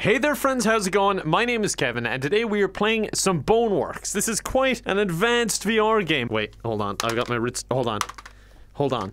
Hey there friends, how's it going? My name is Kevin and today we are playing some Boneworks. This is quite an advanced VR game. Wait, hold on. I've got my wrist. Hold on. Hold on.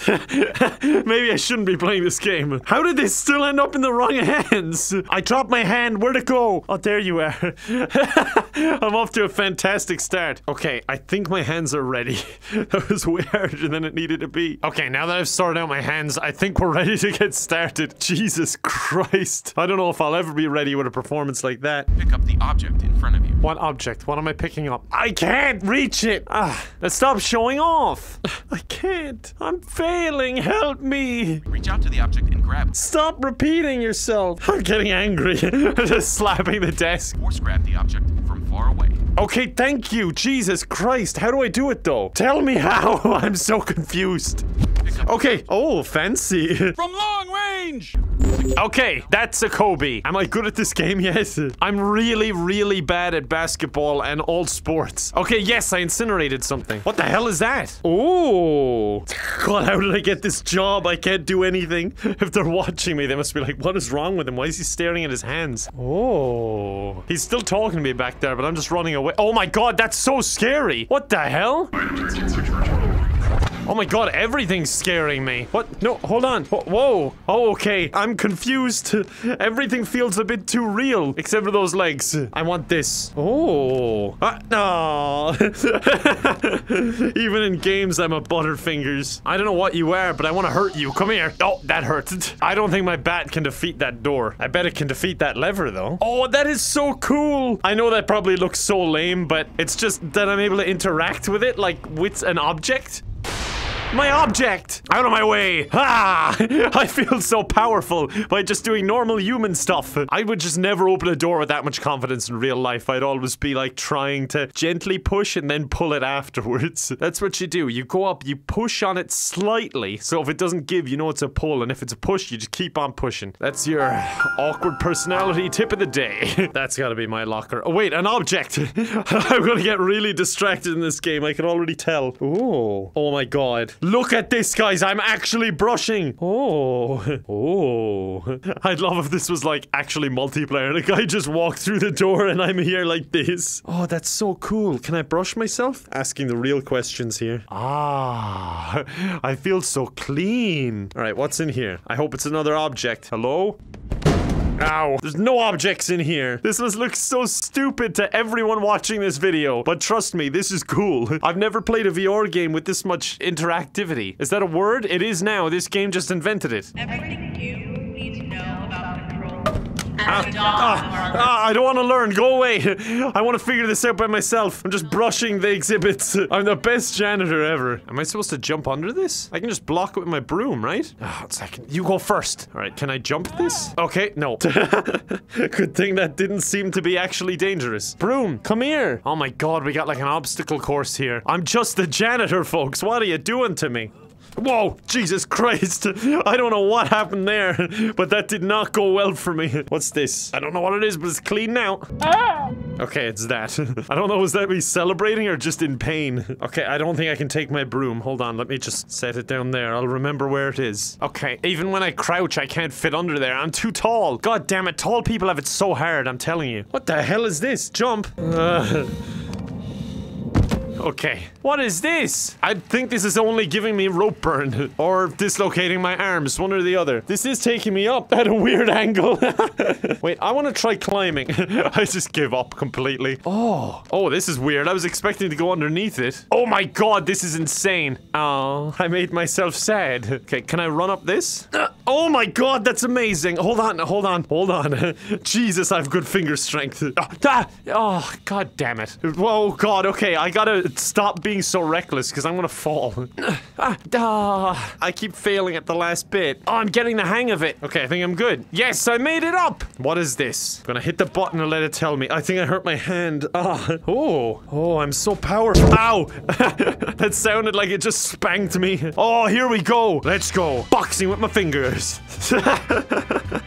Maybe I shouldn't be playing this game. How did this still end up in the wrong hands? I dropped my hand. Where'd it go? Oh, there you are. I'm off to a fantastic start. Okay, I think my hands are ready. that was way harder than it needed to be. Okay, now that I've sorted out my hands, I think we're ready to get started. Jesus Christ. I don't know if I'll ever be ready with a performance like that. Pick up the object in front of you. What object? What am I picking up? I can't reach it. Ah, stop showing off. I can't. I'm failing. Help me. Reach out to the object and grab it. Stop repeating yourself. I'm getting angry. Just slapping the desk. Force grab the object from far away. Okay, thank you. Jesus Christ. How do I do it though? Tell me how. I'm so confused. Okay. Oh, fancy. From long range! Okay, that's a Kobe. Am I good at this game Yes. I'm really, really bad at basketball and all sports. Okay, yes, I incinerated something. What the hell is that? Oh. God, how did I get this job? I can't do anything. If they're watching me, they must be like, what is wrong with him? Why is he staring at his hands? Oh. He's still talking to me back there, but I'm just running away. Oh my God, that's so scary. What the hell? Oh my god, everything's scaring me. What? No, hold on. Whoa. Oh, okay. I'm confused. Everything feels a bit too real, except for those legs. I want this. Oh. Ah, no. Even in games, I'm a butterfingers. I don't know what you are, but I want to hurt you. Come here. Oh, that hurt. I don't think my bat can defeat that door. I bet it can defeat that lever, though. Oh, that is so cool. I know that probably looks so lame, but it's just that I'm able to interact with it, like with an object. My object! Out of my way! Ah! I feel so powerful by just doing normal human stuff. I would just never open a door with that much confidence in real life. I'd always be like trying to gently push and then pull it afterwards. That's what you do. You go up, you push on it slightly. So if it doesn't give, you know it's a pull. And if it's a push, you just keep on pushing. That's your awkward personality tip of the day. That's gotta be my locker. Oh, wait, an object! I'm gonna get really distracted in this game. I can already tell. Ooh. Oh my god. Look at this, guys. I'm actually brushing. Oh. Oh. I'd love if this was like actually multiplayer. The guy just walked through the door and I'm here like this. Oh, that's so cool. Can I brush myself? Asking the real questions here. Ah. I feel so clean. All right, what's in here? I hope it's another object. Hello? There's no objects in here. This must look so stupid to everyone watching this video. But trust me, this is cool. I've never played a VR game with this much interactivity. Is that a word? It is now. This game just invented it. Everything Ah, ah, ah, I don't want to learn. Go away. I want to figure this out by myself. I'm just brushing the exhibits. I'm the best janitor ever. Am I supposed to jump under this? I can just block it with my broom, right? Ah, one second. You go first. All right, can I jump this? Okay, no. Good thing that didn't seem to be actually dangerous. Broom, come here. Oh my god, we got like an obstacle course here. I'm just the janitor, folks. What are you doing to me? Whoa, Jesus Christ. I don't know what happened there, but that did not go well for me. What's this? I don't know what it is, but it's clean now. Ah! Okay, it's that. I don't know, is that me celebrating or just in pain? Okay, I don't think I can take my broom. Hold on, let me just set it down there. I'll remember where it is. Okay, even when I crouch, I can't fit under there. I'm too tall. God damn it, tall people have it so hard, I'm telling you. What the hell is this? Jump. Uh, Okay. What is this? I think this is only giving me rope burn or dislocating my arms, one or the other. This is taking me up at a weird angle. Wait, I want to try climbing. I just give up completely. Oh. Oh, this is weird. I was expecting to go underneath it. Oh my god, this is insane. Oh, I made myself sad. Okay, can I run up this? Uh, oh my god, that's amazing. Hold on, hold on, hold on. Jesus, I have good finger strength. Oh, ah, oh god damn it. Whoa, god, okay, I gotta stop being so reckless because I'm gonna fall. ah, I keep failing at the last bit. Oh, I'm getting the hang of it. Okay, I think I'm good. Yes, I made it up. What is this? I'm gonna hit the button and let it tell me. I think I hurt my hand. Ah, oh, oh, I'm so powerful. Ow! that sounded like it just spanked me. Oh, here we go. Let's go. Boxing with my fingers.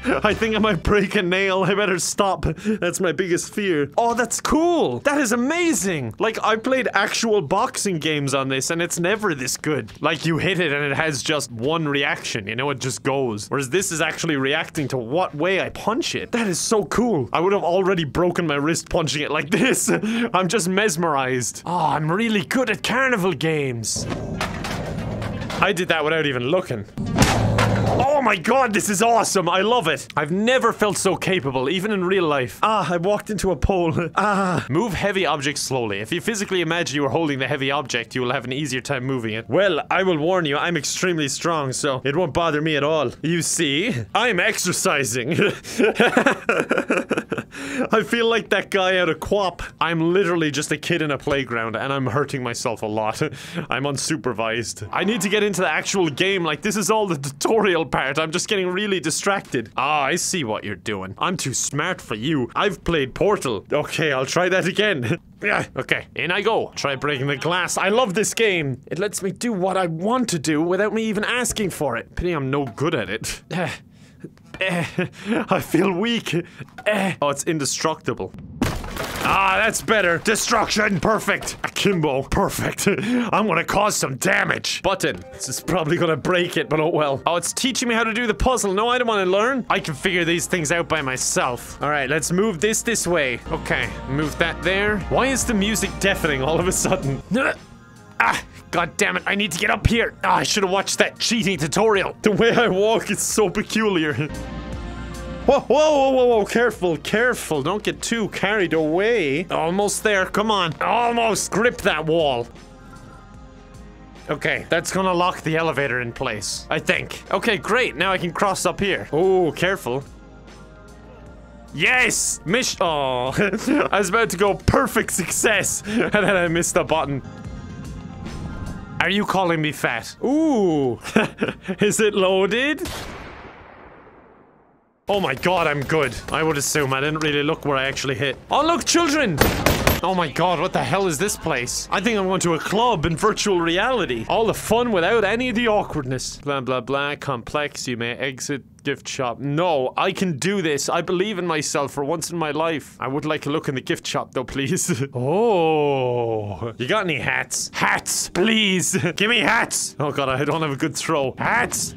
I think I might break a nail. I better stop. That's my biggest fear. Oh, that's cool. That is amazing. Like, I played actual actual boxing games on this, and it's never this good. Like, you hit it and it has just one reaction, you know, it just goes. Whereas this is actually reacting to what way I punch it. That is so cool. I would have already broken my wrist punching it like this. I'm just mesmerized. Oh, I'm really good at carnival games. I did that without even looking. Oh my god, this is awesome. I love it. I've never felt so capable, even in real life. Ah, I walked into a pole. ah. Move heavy objects slowly. If you physically imagine you are holding the heavy object, you will have an easier time moving it. Well, I will warn you, I'm extremely strong, so it won't bother me at all. You see, I'm exercising. I feel like that guy out of QWOP. I'm literally just a kid in a playground and I'm hurting myself a lot. I'm unsupervised. I need to get into the actual game. Like, this is all the tutorial part. I'm just getting really distracted. Ah, I see what you're doing. I'm too smart for you. I've played Portal. Okay, I'll try that again. Yeah, okay, in I go. Try breaking the glass. I love this game. It lets me do what I want to do without me even asking for it. Pity I'm no good at it. Eh, I feel weak. Eh. Oh, it's indestructible. Ah, that's better. Destruction. Perfect. Akimbo. Perfect. I'm gonna cause some damage. Button. This is probably gonna break it, but oh well. Oh, it's teaching me how to do the puzzle. No, I don't want to learn. I can figure these things out by myself. All right, let's move this this way. Okay, move that there. Why is the music deafening all of a sudden? Ah, god damn it, I need to get up here. Ah, I should have watched that cheating tutorial. The way I walk is so peculiar. Whoa, whoa, whoa, whoa, whoa, careful, careful. Don't get too carried away. Almost there, come on. Almost grip that wall. Okay, that's gonna lock the elevator in place, I think. Okay, great, now I can cross up here. Oh, careful. Yes! Mish- Oh, I was about to go perfect success, and then I missed the button. Are you calling me fat? Ooh. Is it loaded? Oh my god, I'm good. I would assume. I didn't really look where I actually hit. Oh, look, children! Oh my god, what the hell is this place? I think I'm going to a club in virtual reality. All the fun without any of the awkwardness. Blah, blah, blah. Complex. You may exit gift shop. No, I can do this. I believe in myself for once in my life. I would like a look in the gift shop though, please. oh. You got any hats? Hats, please. Give me hats. Oh god, I don't have a good throw. Hats.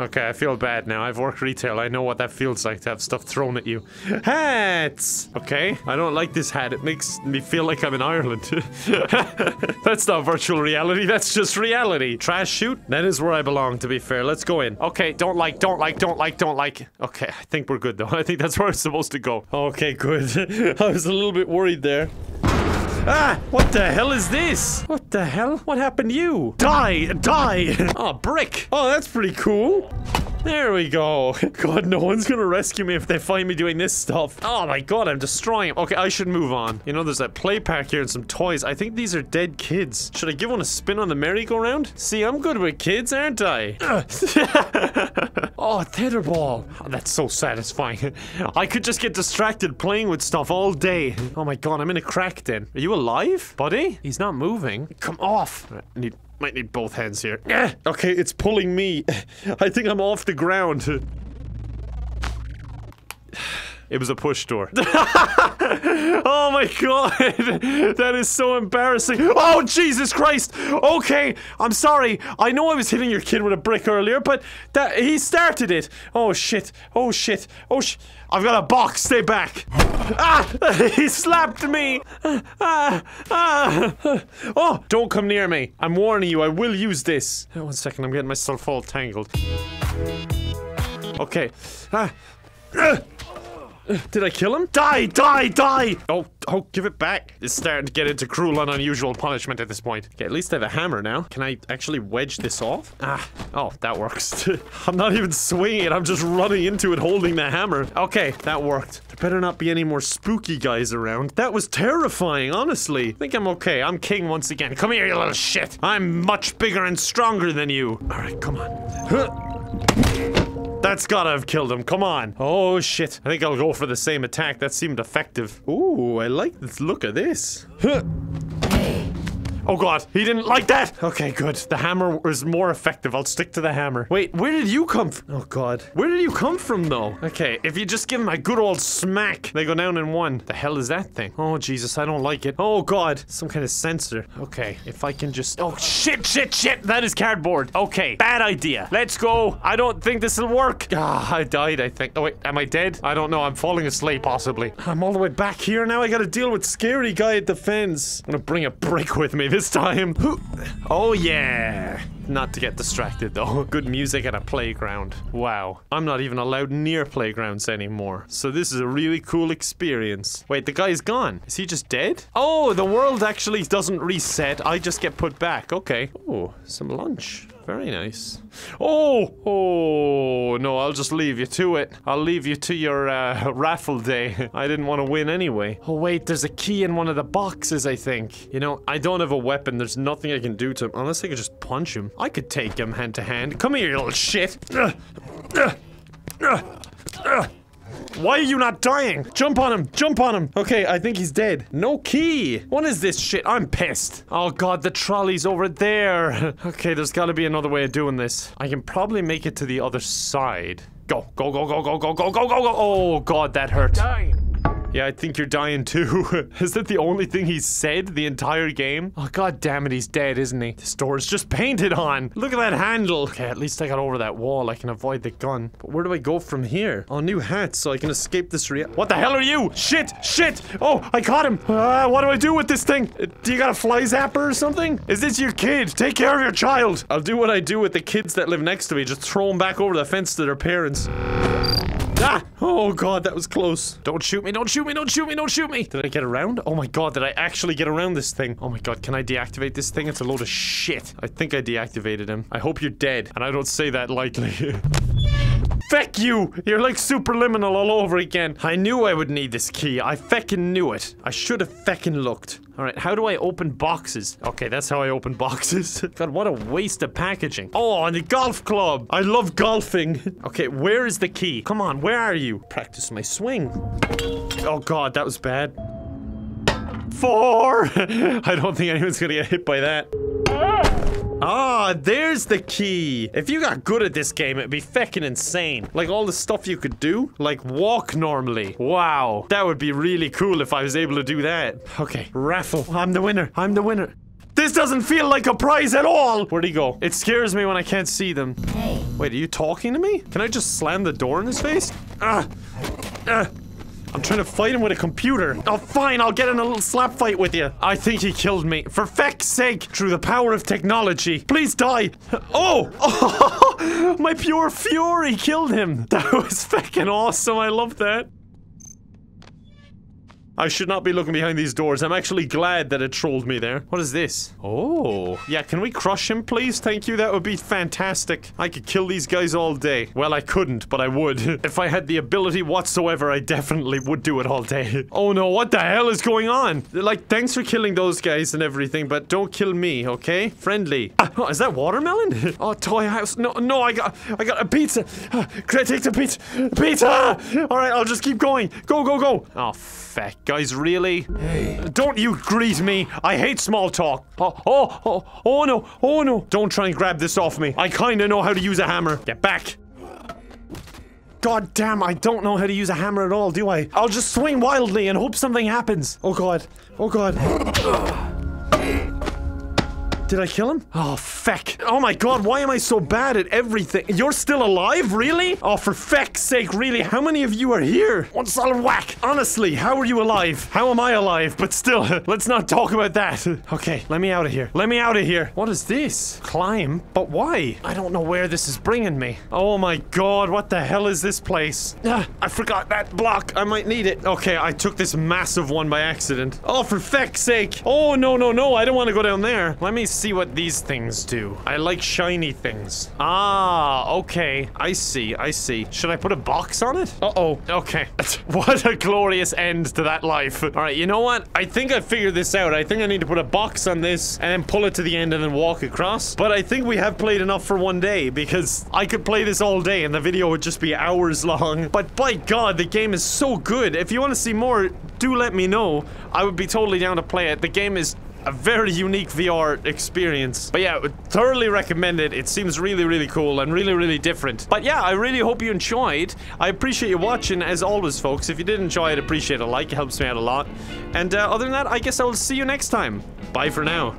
Okay, I feel bad now. I've worked retail. I know what that feels like to have stuff thrown at you. Hats! Okay, I don't like this hat. It makes me feel like I'm in Ireland. that's not virtual reality. That's just reality. Trash chute? That is where I belong, to be fair. Let's go in. Okay, don't like, don't like, don't like, don't like. Okay, I think we're good, though. I think that's where I'm supposed to go. Okay, good. I was a little bit worried there. Ah! What the hell is this? What the hell? What happened to you? Die! Die! oh, brick! Oh, that's pretty cool. There we go. God, no one's gonna rescue me if they find me doing this stuff. Oh my god, I'm destroying Okay, I should move on. You know, there's that play pack here and some toys. I think these are dead kids. Should I give one a spin on the merry-go-round? See, I'm good with kids, aren't I? oh, tetherball. Oh, that's so satisfying. I could just get distracted playing with stuff all day. Oh my god, I'm in a crack then. Are you alive, buddy? He's not moving. Come off. I need might need both hands here. Eh, okay, it's pulling me. I think I'm off the ground. It was a push door. oh my god! that is so embarrassing. Oh, Jesus Christ! Okay, I'm sorry. I know I was hitting your kid with a brick earlier, but that he started it. Oh shit. Oh shit. Oh sh- I've got a box. Stay back. Ah! He slapped me. Ah, ah. Oh, don't come near me. I'm warning you. I will use this. One second, I'm getting myself all tangled. Okay. Ah. Did I kill him? Die, die, die! Oh, oh, give it back. It's starting to get into cruel and unusual punishment at this point. Okay, at least I have a hammer now. Can I actually wedge this off? Ah, oh, that works. I'm not even swinging it. I'm just running into it holding the hammer. Okay, that worked. There better not be any more spooky guys around. That was terrifying, honestly. I think I'm okay. I'm king once again. Come here, you little shit. I'm much bigger and stronger than you. All right, come on. Huh. That's gotta have killed him. Come on. Oh, shit. I think I'll go for the same attack. That seemed effective. Ooh, I like this look of this. Huh. Oh god, he didn't like that. Okay, good. The hammer was more effective. I'll stick to the hammer. Wait, where did you come from? Oh god. Where did you come from though? Okay, if you just give him a good old smack, they go down in one. The hell is that thing? Oh Jesus, I don't like it. Oh god, some kind of sensor. Okay, if I can just. Oh shit, shit, shit. That is cardboard. Okay, bad idea. Let's go. I don't think this will work. Ah, I died. I think. Oh wait, am I dead? I don't know. I'm falling asleep, possibly. I'm all the way back here now. I gotta deal with scary guy at the fence. I'm gonna bring a brick with me this time. Oh yeah. Not to get distracted though. Good music at a playground. Wow. I'm not even allowed near playgrounds anymore. So this is a really cool experience. Wait, the guy's gone. Is he just dead? Oh, the world actually doesn't reset. I just get put back. Okay. Oh, some lunch. Very nice. Oh, oh, no, I'll just leave you to it. I'll leave you to your uh, raffle day. I didn't want to win anyway. Oh, wait, there's a key in one of the boxes, I think. You know, I don't have a weapon. There's nothing I can do to him unless I could just punch him. I could take him hand to hand. Come here, you little shit. Why are you not dying? Jump on him! Jump on him! Okay, I think he's dead. No key! What is this shit? I'm pissed. Oh god, the trolley's over there. Okay, there's gotta be another way of doing this. I can probably make it to the other side. Go, go, go, go, go, go, go, go, go, go! Oh god, that hurt. Yeah, I think you're dying too. Is that the only thing he's said the entire game? Oh, god damn it, he's dead, isn't he? This door is just painted on. Look at that handle. Okay, at least I got over that wall. I can avoid the gun. But where do I go from here? Oh, new hat, so I can escape this rea- What the hell are you? Shit! Shit! Oh, I caught him! Uh, what do I do with this thing? Uh, do you got a fly zapper or something? Is this your kid? Take care of your child! I'll do what I do with the kids that live next to me. Just throw them back over the fence to their parents. Ah! Oh god, that was close. Don't shoot me, don't shoot me, don't shoot me, don't shoot me! Did I get around? Oh my god, did I actually get around this thing? Oh my god, can I deactivate this thing? It's a load of shit. I think I deactivated him. I hope you're dead. And I don't say that lightly. Feck you! You're like superliminal all over again. I knew I would need this key. I feckin' knew it. I should have feckin' looked. Alright, how do I open boxes? Okay, that's how I open boxes. God, what a waste of packaging. Oh, and the golf club. I love golfing. okay, where is the key? Come on, where are you? Practice my swing. Oh god, that was bad. Four! I don't think anyone's gonna get hit by that. Ah, there's the key. If you got good at this game, it'd be feckin' insane. Like all the stuff you could do, like walk normally. Wow, that would be really cool if I was able to do that. Okay, raffle. I'm the winner. I'm the winner. This doesn't feel like a prize at all! Where'd he go? It scares me when I can't see them. Hey. Wait, are you talking to me? Can I just slam the door in his face? Ah! Ah! I'm trying to fight him with a computer. Oh, fine, I'll get in a little slap fight with you. I think he killed me. For feck's sake, through the power of technology. Please die. Oh! oh my pure fury killed him. That was feckin' awesome. I love that. I should not be looking behind these doors. I'm actually glad that it trolled me there. What is this? Oh. Yeah, can we crush him, please? Thank you. That would be fantastic. I could kill these guys all day. Well, I couldn't, but I would. if I had the ability whatsoever, I definitely would do it all day. oh no, what the hell is going on? Like, thanks for killing those guys and everything, but don't kill me, okay? Friendly. Oh, is that watermelon? oh, toy house. No, no, I got, I got a pizza. Can I take the pizza? Pizza! All right, I'll just keep going. Go, go, go. Oh, feck. Guys, really? Hey. Don't you greet me. I hate small talk. Oh, oh, oh, oh no, oh no. Don't try and grab this off me. I kinda know how to use a hammer. Get back. God damn, I don't know how to use a hammer at all, do I? I'll just swing wildly and hope something happens. Oh god. Oh god. Did I kill him? Oh, feck. Oh my god, why am I so bad at everything? You're still alive? Really? Oh, for feck's sake, really? How many of you are here? One solid whack. Honestly, how are you alive? How am I alive? But still, let's not talk about that. Okay, let me out of here. Let me out of here. What is this? Climb? But why? I don't know where this is bringing me. Oh my god, what the hell is this place? Ah, I forgot that block. I might need it. Okay, I took this massive one by accident. Oh, for feck's sake. Oh, no, no, no. I don't want to go down there. Let me see what these things do. I like shiny things. Ah, okay. I see, I see. Should I put a box on it? Uh-oh. Okay. what a glorious end to that life. All right, you know what? I think I figured this out. I think I need to put a box on this and then pull it to the end and then walk across. But I think we have played enough for one day because I could play this all day and the video would just be hours long. But by God, the game is so good. If you want to see more, do let me know. I would be totally down to play it. The game is a very unique VR experience. But yeah, thoroughly recommend it. It seems really, really cool and really, really different. But yeah, I really hope you enjoyed. I appreciate you watching as always, folks. If you did enjoy it, appreciate a like. It helps me out a lot. And uh, other than that, I guess I will see you next time. Bye for now.